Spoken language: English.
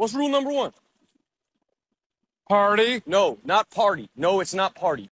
What's rule number one? Party. No, not party. No, it's not party.